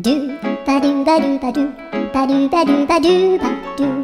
Do ba do ba do ba do ba do ba do ba do ba do